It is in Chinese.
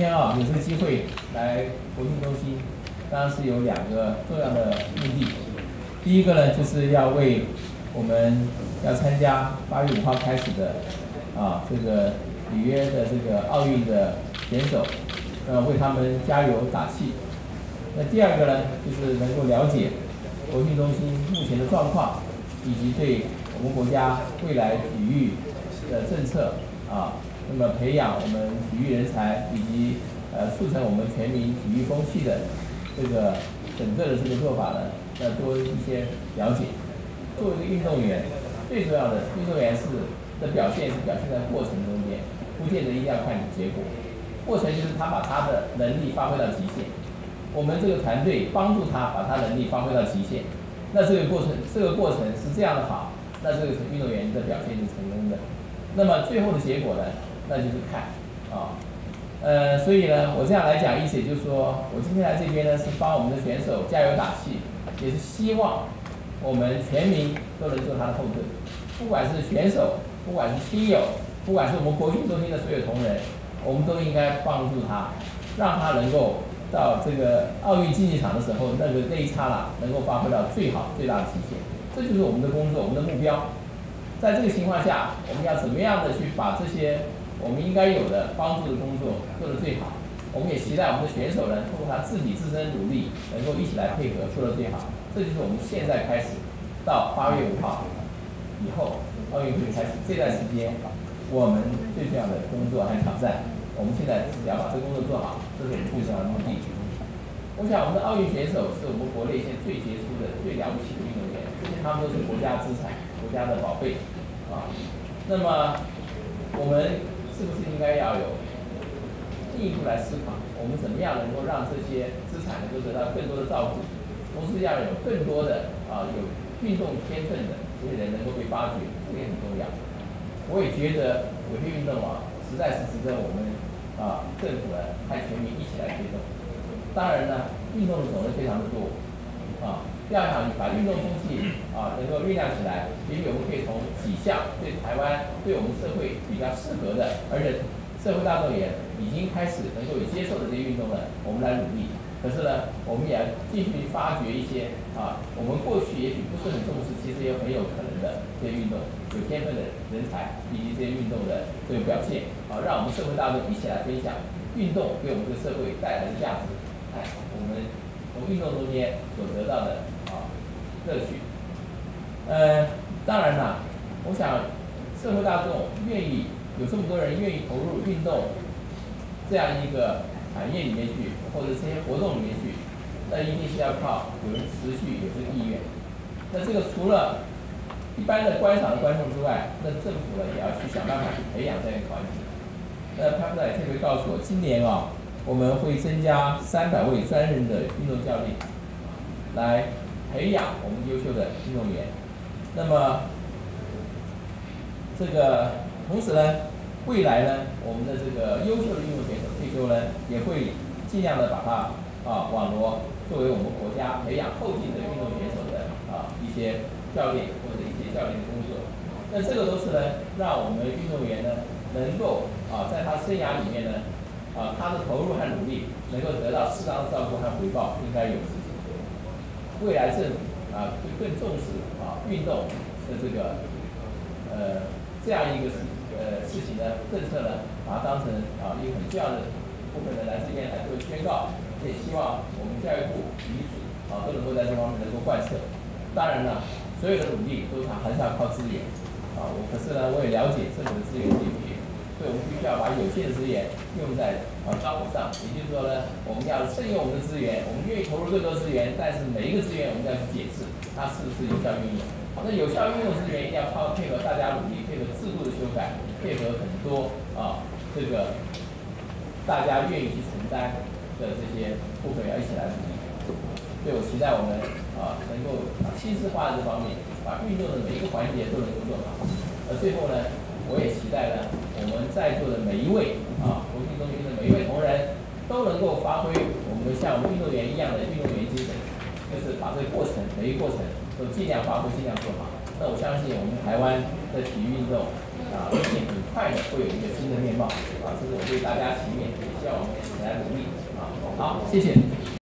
今天啊，有这个机会来国训中心，当然是有两个重要的目的。第一个呢，就是要为我们要参加八月五号开始的啊这个里约的这个奥运的选手，呃，为他们加油打气。那第二个呢，就是能够了解国训中心目前的状况，以及对我们国家未来体育的政策啊，那么培养我们体育人才，以及呃促成我们全民体育风气的这个整个的这个做法呢，要多一些了解。作为一个运动员，最重要的运动员是的表现是表现在过程中间，不见得一定要看你结果。过程就是他把他的能力发挥到极限，我们这个团队帮助他把他能力发挥到极限。那这个过程，这个过程是这样的好，那这个运动员的表现是成功的。那么最后的结果呢，那就是看啊，呃，所以呢，我这样来讲意思就是说，我今天来这边呢是帮我们的选手加油打气，也是希望我们全民都能做他的后盾，不管是选手，不管是亲友，不管是我们国训中心的所有同仁，我们都应该帮助他，让他能够。到这个奥运竞技场的时候，那个那一刹那能够发挥到最好最大的体现，这就是我们的工作，我们的目标。在这个情况下，我们要怎么样的去把这些我们应该有的帮助的工作做得最好？我们也期待我们的选手呢，通过他自己自身努力，能够一起来配合做得最好。这就是我们现在开始到八月五号以后奥运会开始这段时间，我们最重要的工作和挑战。我们现在只要把这个工作做好，这是我们最重要的目的。我想，我们的奥运选手是我们国内现在最杰出的、最了不起的运动员，这些他们都是国家资产、国家的宝贝啊。那么，我们是不是应该要有进一步来思考，我们怎么样能够让这些资产能够得到更多的照顾，同时要有更多的啊有运动天分的这些人能够被发掘，这也很重要。我也觉得有些运动啊，实在是值得我们。啊，政府呢，和全民一起来推动。当然呢，运动的种类非常的多。啊，第二场把运动风气啊能够酝酿起来，也许我们可以从几项对台湾、对我们社会比较适合的，而且社会大众也已经开始能够有接受的这些运动呢，我们来努力。可是呢，我们也要继续发掘一些啊，我们过去也许不是很重视，其实也很有可能的这些运动，有天分的人才以及这些运动的这个表现啊，让我们社会大众一起来分享运动给我们这个社会带来的价值，哎，我们从运动中间所得到的乐趣。呃，当然啦，我想社会大众愿意有这么多人愿意投入运动这样一个。产业里面去，或者这些活动里面去，那一定是要靠有人持续有这个意愿。那这个除了一般的观赏的观众之外，那政府呢也要去想办法去培养这样一个团体。那潘部长也特别告诉我，今年啊，我们会增加三百位专人的运动教练，来培养我们优秀的运动员。那么这个同时呢？未来呢，我们的这个优秀的运动选手退休呢，也会尽量的把它啊网罗作为我们国家培养后进的运动选手的啊一些教练或者一些教练的工作。那这个都是呢，让我们运动员呢能够啊在他生涯里面呢啊他的投入和努力能够得到适当的照顾和回报，应该有。未来政府啊会更重视啊运动的这个呃这样一个事。呃，事情的政策呢，把它当成啊一个很重要的部分呢，来这边来做宣告，也希望我们教育部、遗嘱啊都能够在这方面能够贯彻。当然了，所有的努力都是还是要靠资源啊。我可是呢，我也了解政府的资源，所以我们必须要把有限的资源用在啊刀口上。也就是说呢，我们要慎用我们的资源，我们愿意投入更多资源，但是每一个资源我们要去解释它是不是有效运用。那有效运用资源一定要靠配合大家努力，配合制度的修改。配合很多啊，这个大家愿意去承担的这些部分要一起来努力。所以我期待我们啊能够新式化这方面，把运动的每一个环节都能够做好。而最后呢，我也期待呢，我们在座的每一位啊，国训中心的每一位同仁都能够发挥我们像运动员一样的运动员精神，就是把这个过程每一个过程都尽量发挥，尽量做好。那我相信我们台湾的体育运动。啊，而且很快的会有一个新的面貌，啊，这是我对大家祈勉，也希望我们一。起来努力啊！好，谢谢。